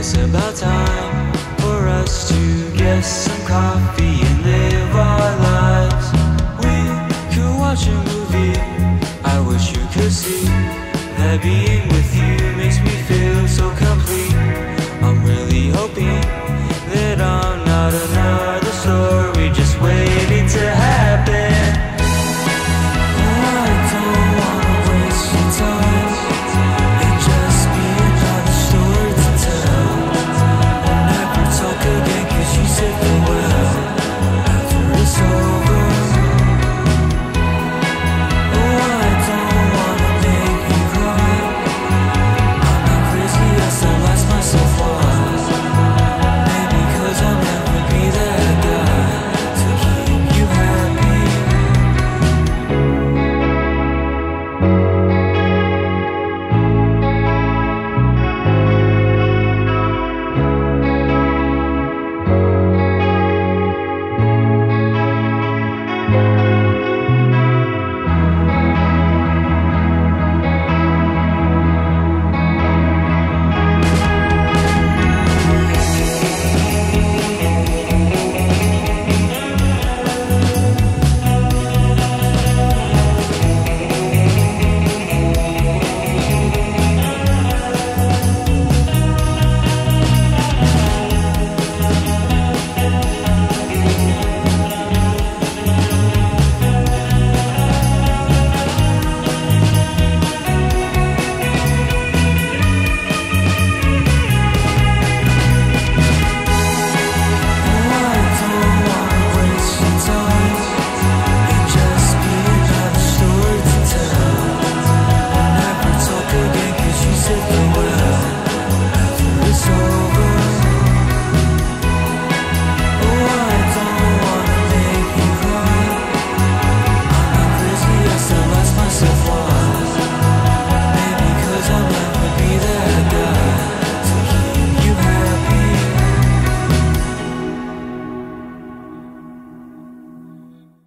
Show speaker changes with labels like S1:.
S1: It's about time for us to get some coffee and live our lives. We could watch a movie. I wish you could see that being with you makes me feel so complete. I'm really hoping.